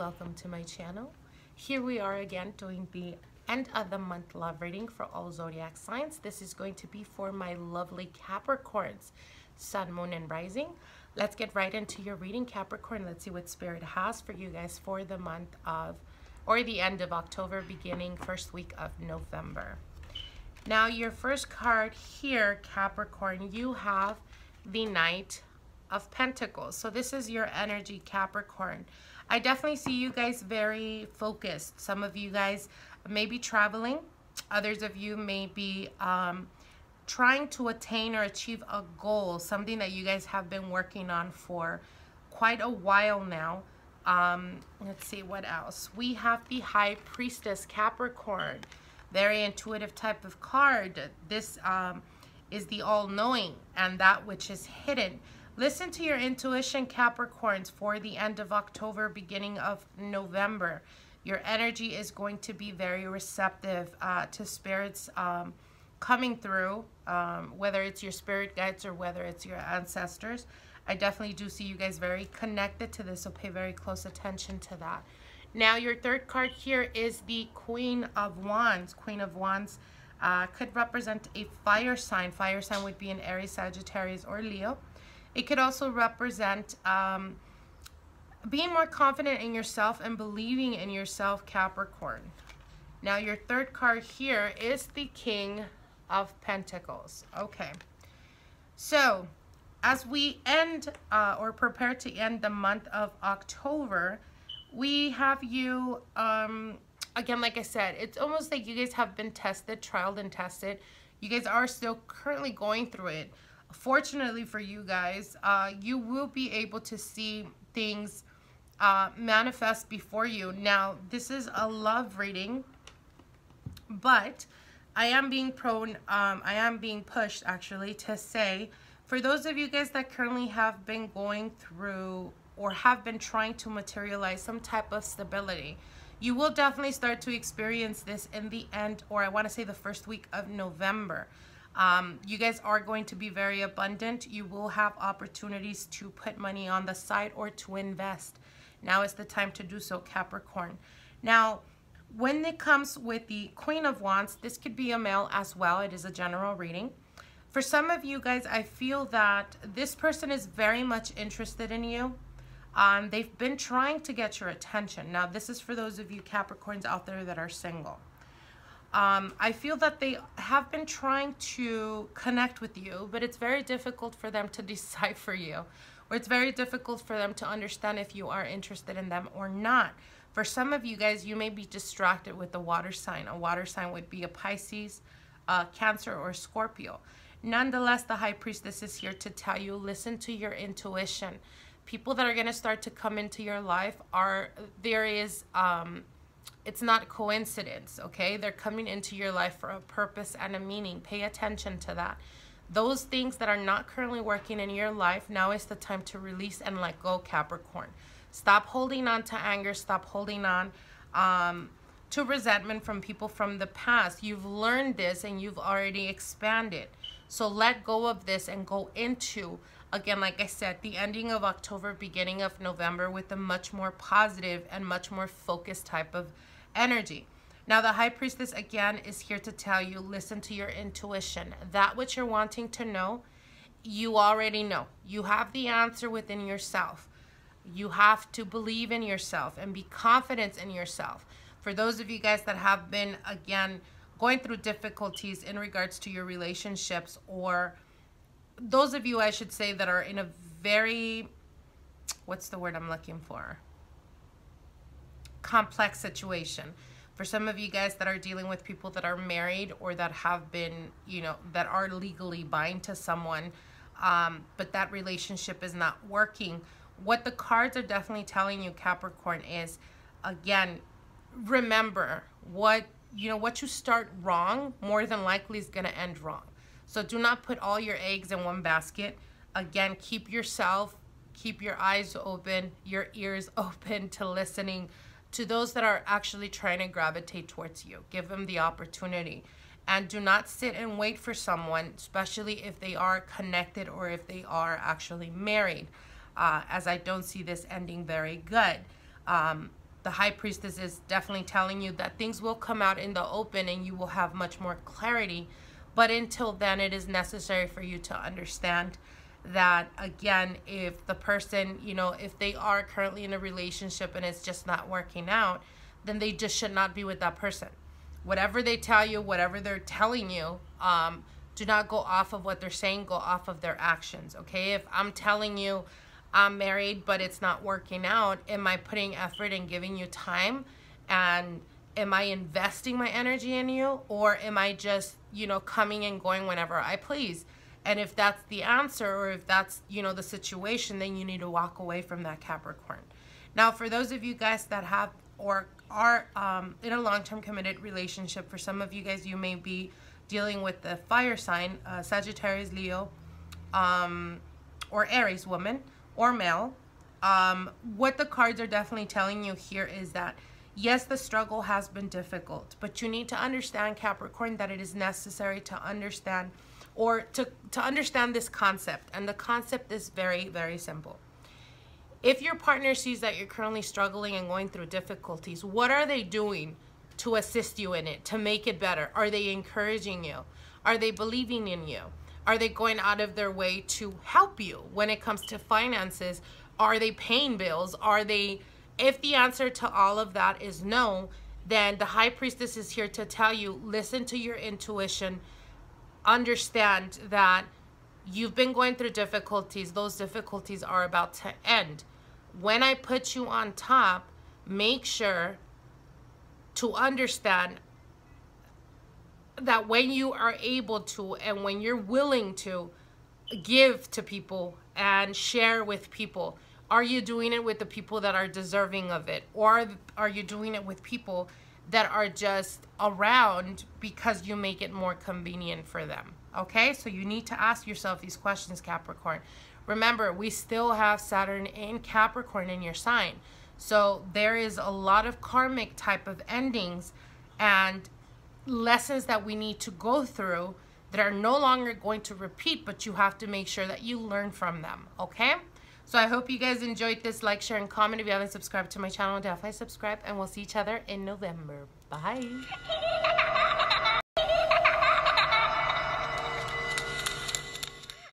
welcome to my channel. Here we are again doing the end of the month love reading for all zodiac signs. This is going to be for my lovely Capricorns, Sun, Moon, and Rising. Let's get right into your reading, Capricorn. Let's see what Spirit has for you guys for the month of, or the end of October, beginning first week of November. Now, your first card here, Capricorn, you have the Knight of Pentacles. So this is your energy, Capricorn. I definitely see you guys very focused. Some of you guys may be traveling. Others of you may be um, trying to attain or achieve a goal, something that you guys have been working on for quite a while now. Um, let's see what else. We have the High Priestess Capricorn. Very intuitive type of card. This um, is the all-knowing and that which is hidden. Listen to your intuition, Capricorns, for the end of October, beginning of November. Your energy is going to be very receptive uh, to spirits um, coming through, um, whether it's your spirit guides or whether it's your ancestors. I definitely do see you guys very connected to this, so pay very close attention to that. Now, your third card here is the Queen of Wands. Queen of Wands uh, could represent a fire sign. Fire sign would be an Aries, Sagittarius, or Leo. It could also represent um, being more confident in yourself and believing in yourself, Capricorn. Now, your third card here is the King of Pentacles. Okay. So, as we end uh, or prepare to end the month of October, we have you, um, again, like I said, it's almost like you guys have been tested, trialed and tested. You guys are still currently going through it fortunately for you guys, uh, you will be able to see things uh, manifest before you. Now, this is a love reading, but I am being prone, um, I am being pushed actually to say, for those of you guys that currently have been going through or have been trying to materialize some type of stability, you will definitely start to experience this in the end, or I want to say the first week of November. Um, you guys are going to be very abundant. You will have opportunities to put money on the side or to invest. Now is the time to do so, Capricorn. Now, when it comes with the Queen of Wands, this could be a male as well. It is a general reading. For some of you guys, I feel that this person is very much interested in you. Um, they've been trying to get your attention. Now, this is for those of you Capricorns out there that are single. Um, I feel that they have been trying to connect with you, but it's very difficult for them to decipher you, or it's very difficult for them to understand if you are interested in them or not. For some of you guys, you may be distracted with the water sign. A water sign would be a Pisces, Cancer, or Scorpio. Nonetheless, the High Priestess is here to tell you, listen to your intuition. People that are going to start to come into your life are, there is... Um, it's not coincidence, okay? They're coming into your life for a purpose and a meaning. Pay attention to that. Those things that are not currently working in your life, now is the time to release and let go, Capricorn. Stop holding on to anger. Stop holding on um, to resentment from people from the past. You've learned this and you've already expanded. So let go of this and go into, again, like I said, the ending of October, beginning of November with a much more positive and much more focused type of energy. Now, the high priestess again is here to tell you listen to your intuition. That which you're wanting to know, you already know. You have the answer within yourself. You have to believe in yourself and be confident in yourself. For those of you guys that have been, again, going through difficulties in regards to your relationships, or those of you, I should say, that are in a very, what's the word I'm looking for? complex situation. For some of you guys that are dealing with people that are married or that have been, you know, that are legally bind to someone, um, but that relationship is not working, what the cards are definitely telling you, Capricorn, is, again, remember what, you know, what you start wrong, more than likely is going to end wrong. So do not put all your eggs in one basket. Again, keep yourself, keep your eyes open, your ears open to listening to those that are actually trying to gravitate towards you. Give them the opportunity. And do not sit and wait for someone, especially if they are connected or if they are actually married, uh, as I don't see this ending very good. Um, the high priestess is definitely telling you that things will come out in the open and you will have much more clarity. But until then, it is necessary for you to understand that again if the person you know if they are currently in a relationship and it's just not working out then they just should not be with that person whatever they tell you whatever they're telling you um, do not go off of what they're saying go off of their actions okay if i'm telling you i'm married but it's not working out. Am i putting effort and giving you time? And am i investing my energy in you? Or am i just you know coming and going whenever i please? And if that's the answer or if that's, you know, the situation, then you need to walk away from that Capricorn. Now, for those of you guys that have or are um, in a long-term committed relationship, for some of you guys, you may be dealing with the fire sign, uh, Sagittarius, Leo, um, or Aries woman or male. Um, what the cards are definitely telling you here is that yes, the struggle has been difficult, but you need to understand, Capricorn, that it is necessary to understand or to, to understand this concept. And the concept is very, very simple. If your partner sees that you're currently struggling and going through difficulties, what are they doing to assist you in it, to make it better? Are they encouraging you? Are they believing in you? Are they going out of their way to help you when it comes to finances? Are they paying bills? Are they, if the answer to all of that is no, then the high priestess is here to tell you listen to your intuition understand that you've been going through difficulties. Those difficulties are about to end. When I put you on top, make sure to understand that when you are able to and when you're willing to give to people and share with people, are you doing it with the people that are deserving of it? Or are you doing it with people that are just around because you make it more convenient for them. Okay, so you need to ask yourself these questions, Capricorn. Remember, we still have Saturn in Capricorn in your sign. So there is a lot of karmic type of endings and lessons that we need to go through that are no longer going to repeat, but you have to make sure that you learn from them, okay? So I hope you guys enjoyed this. Like, share, and comment. If you haven't subscribed to my channel, definitely subscribe. And we'll see each other in November. Bye.